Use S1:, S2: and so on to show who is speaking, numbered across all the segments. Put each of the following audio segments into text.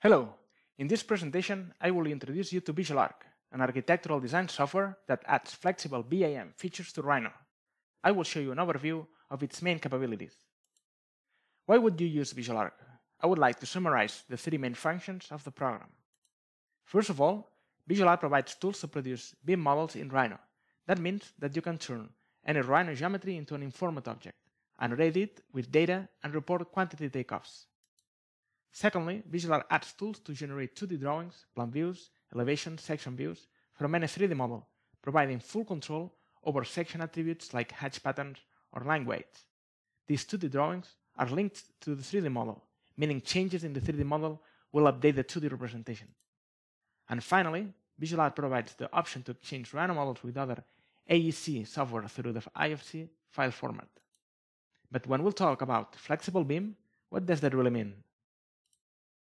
S1: Hello. In this presentation, I will introduce you to VisualARQ, an architectural design software that adds flexible BIM features to Rhino. I will show you an overview of its main capabilities. Why would you use VisualARQ? I would like to summarize the three main functions of the program. First of all, VisualARQ provides tools to produce BIM models in Rhino. That means that you can turn any Rhino geometry into an informed object, annotate it with data, and report quantity takeoffs. Secondly, VisualARQ adds tools to generate 2D drawings, plan views, elevation, section views from any 3D model, providing full control over section attributes like hatch patterns or line weights. These 2D drawings are linked to the 3D model, meaning changes in the 3D model will update the 2D representation. And finally, VisualARQ provides the option to exchange Rhino models with other AEC software through the IFC file format. But when we'll talk about flexible BIM, what does that really mean?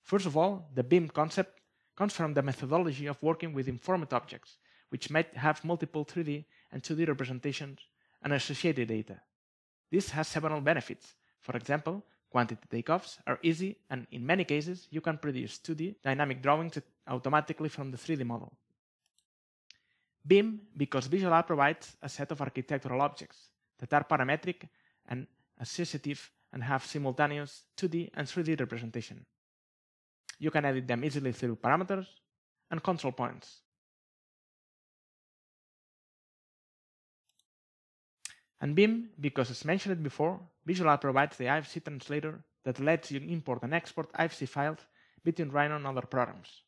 S1: First of all, the BIM concept comes from the methodology of working with informed objects, which might have multiple 3D and 2D representations and associated data. This has several benefits. For example, quantity takeoffs are easy, and in many cases, you can produce 2D dynamic drawings automatically from the 3D model. BIM, because VisualARQ provides a set of architectural objects that are parametric and associative and have simultaneous 2D and 3D representation. You can edit them easily through parameters and control points. And BIM, because as mentioned before, VisualARQ provides the IFC translator that lets you import and export IFC files between Rhino and other programs.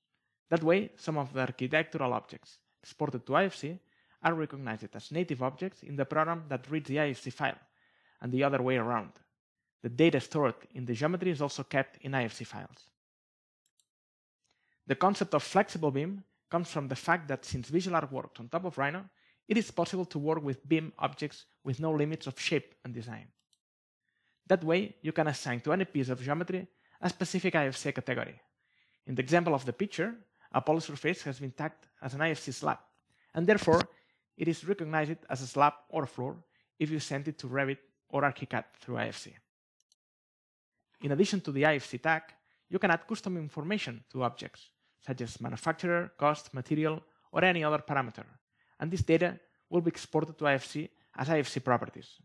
S1: That way, some of the architectural objects exported to IFC are recognized as native objects in the program that reads the IFC file, and the other way around. The data stored in the geometry is also kept in IFC files. The concept of flexible BIM comes from the fact that since VisualARQ works on top of Rhino, it is possible to work with BIM objects with no limits of shape and design. That way, you can assign to any piece of geometry a specific IFC category. In the example of the picture, a polysurface has been tagged as an IFC slab, and therefore it is recognized as a slab or floor if you send it to Revit or ArchiCAD through IFC. In addition to the IFC tag, you can add custom information to objects, such as manufacturer, cost, material, or any other parameter, and this data will be exported to IFC as IFC properties.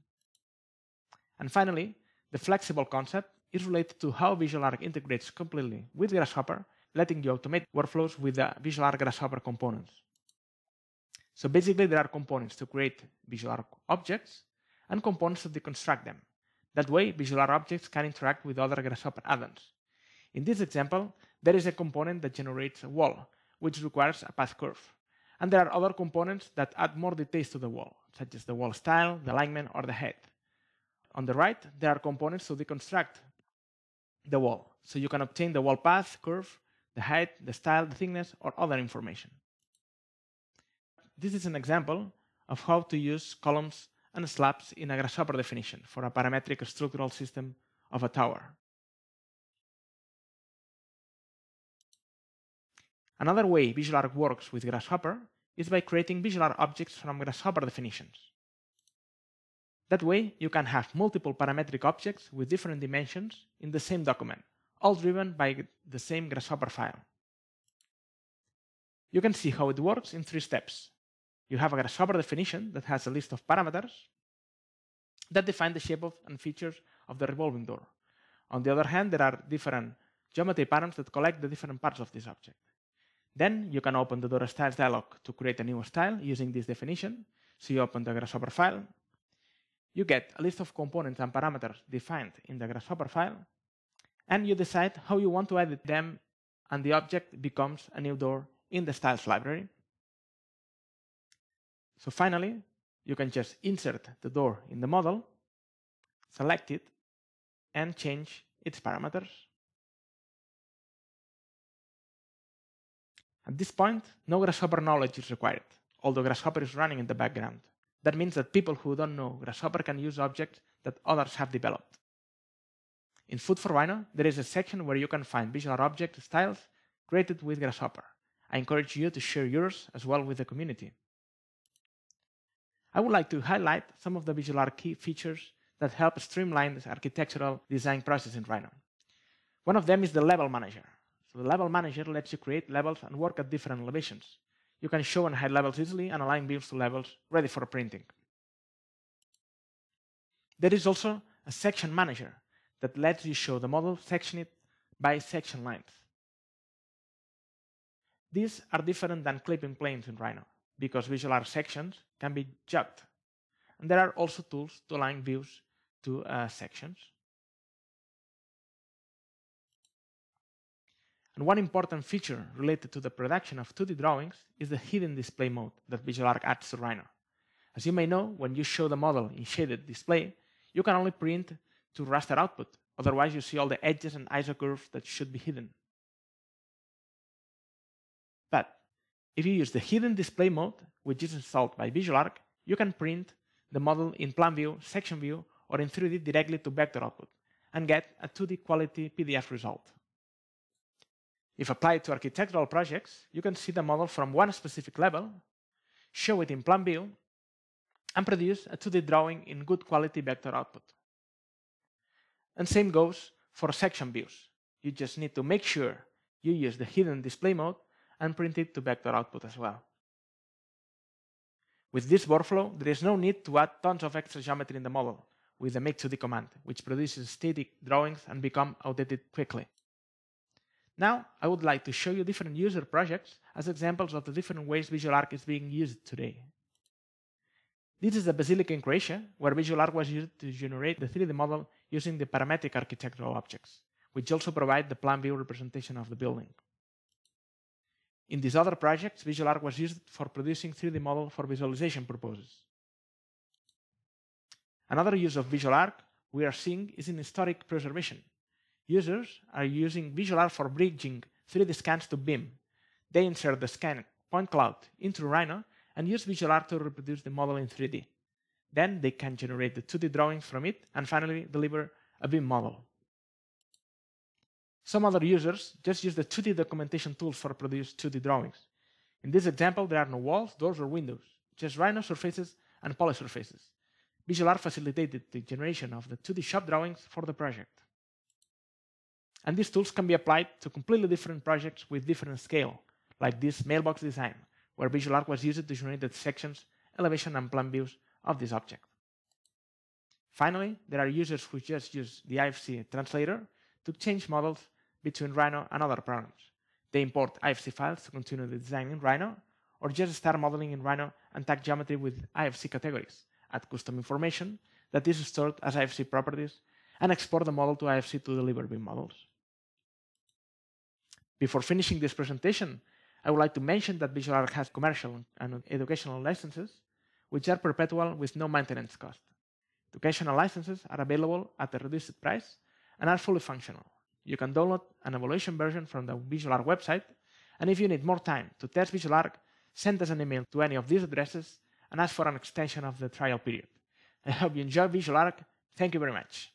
S1: And finally, the flexible concept is related to how VisualARQ integrates completely with Grasshopper, letting you automate workflows with the VisualARQ Grasshopper components. So basically, there are components to create VisualARQ objects and components to deconstruct them. That way, VisualARQ objects can interact with other Grasshopper add-ons. In this example, there is a component that generates a wall, which requires a path curve. And there are other components that add more details to the wall, such as the wall style, the alignment, or the height. On the right, there are components to deconstruct the wall, so you can obtain the wall path, curve, the height, the style, the thickness, or other information. This is an example of how to use columns and slabs in a grasshopper definition for a parametric structural system of a tower. Another way VisualARQ works with Grasshopper is by creating VisualARQ objects from Grasshopper definitions. That way, you can have multiple parametric objects with different dimensions in the same document, all driven by the same Grasshopper file. You can see how it works in three steps. You have a Grasshopper definition that has a list of parameters that define the shape of and features of the revolving door. On the other hand, there are different geometry patterns that collect the different parts of this object. Then you can open the door styles dialog to create a new style using this definition. So you open the Grasshopper file. You get a list of components and parameters defined in the Grasshopper file. And you decide how you want to edit them, and the object becomes a new door in the styles library. So finally, you can just insert the door in the model, select it, and change its parameters. At this point, no Grasshopper knowledge is required, although Grasshopper is running in the background. That means that people who don't know Grasshopper can use objects that others have developed. In Food4Rhino, there is a section where you can find visual object styles created with Grasshopper. I encourage you to share yours as well with the community. I would like to highlight some of the VisualARQ key features that help streamline the architectural design process in Rhino. One of them is the level manager. So the level manager lets you create levels and work at different elevations. You can show and hide levels easily and align views to levels ready for printing. There is also a section manager that lets you show the model sectioned by section length. These are different than clipping planes in Rhino because VisualARQ sections can be jogged. And there are also tools to align views to uh, sections. And one important feature related to the production of 2D drawings is the hidden display mode that VisualARQ adds to Rhino. As you may know, when you show the model in shaded display, you can only print to raster output. Otherwise, you see all the edges and isocurves that should be hidden. But if you use the hidden display mode, which is installed by VisualARQ, you can print the model in plan view, section view, or in 3D directly to vector output and get a 2D quality PDF result. If applied to architectural projects, you can see the model from one specific level, show it in plan view, and produce a 2D drawing in good quality vector output. And same goes for section views. You just need to make sure you use the hidden display mode and print it to vector output as well. With this workflow, there is no need to add tons of extra geometry in the model with the make2d command, which produces static drawings and become outdated quickly. Now, I would like to show you different user projects as examples of the different ways VisualARQ is being used today. This is the Basilica in Croatia, where VisualARQ was used to generate the 3D model using the parametric architectural objects, which also provide the plan view representation of the building. In these other projects, VisualARQ was used for producing 3D model for visualization purposes. Another use of VisualARQ we are seeing is in historic preservation. Users are using VisualARQ for bridging 3D scans to BIM. They insert the scan point cloud into Rhino and use VisualARQ to reproduce the model in 3D. Then they can generate the 2D drawings from it and finally deliver a BIM model. Some other users just use the 2D documentation tools for produce 2D drawings. In this example, there are no walls, doors, or windows, just Rhino surfaces and poly surfaces. VisualARQ facilitated the generation of the 2D shop drawings for the project. And these tools can be applied to completely different projects with different scale, like this mailbox design, where VisualARQ was used to generate the sections, elevation, and plan views of this object. Finally, there are users who just use the IFC translator to change models between Rhino and other programs. They import IFC files to continue the design in Rhino, or just start modeling in Rhino and tag geometry with IFC categories, add custom information that is stored as IFC properties, and export the model to IFC to deliver BIM models. Before finishing this presentation, I would like to mention that Visual VisualARQ has commercial and educational licenses, which are perpetual with no maintenance cost. Educational licenses are available at a reduced price and are fully functional. You can download an evaluation version from the Visual VisualARQ website, and if you need more time to test Visual VisualARQ, send us an email to any of these addresses and ask for an extension of the trial period. I hope you enjoy Visual VisualARQ. Thank you very much.